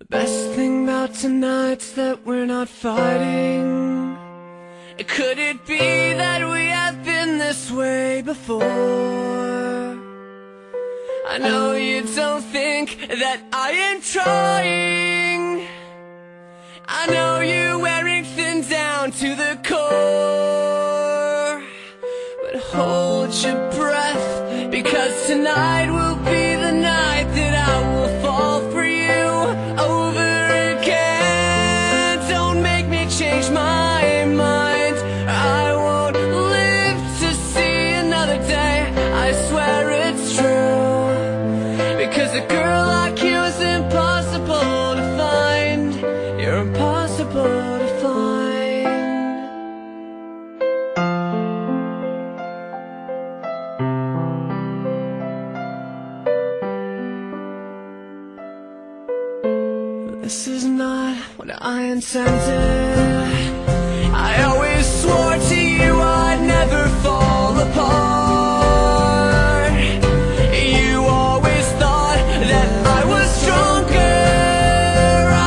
The best thing about tonight's that we're not fighting. Could it be that we have been this way before? I know you don't think that I am trying. I know you're wearing thin down to the core. But hold your breath, because tonight will be This is not what I intended. I always swore to you I'd never fall apart. You always thought that I was stronger.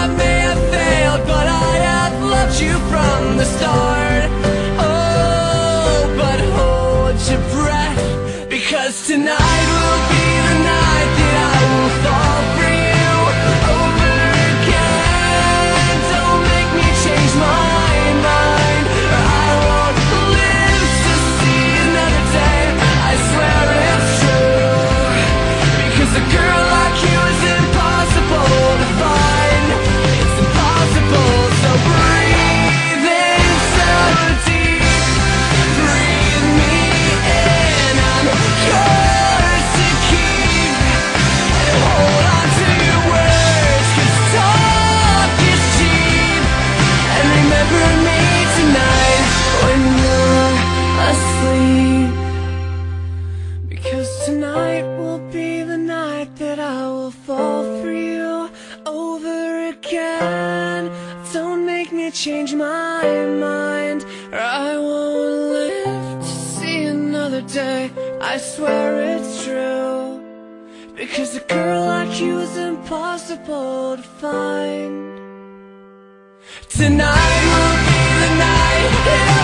I may have failed, but I have loved you from the start. Change my mind, or I won't live to see another day. I swear it's true. Because a girl like you is impossible to find. Tonight will be the night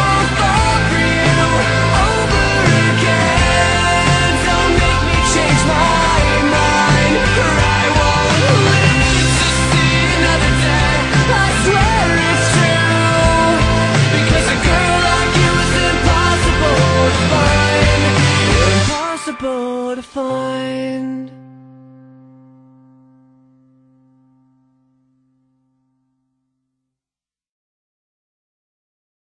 impossible to find.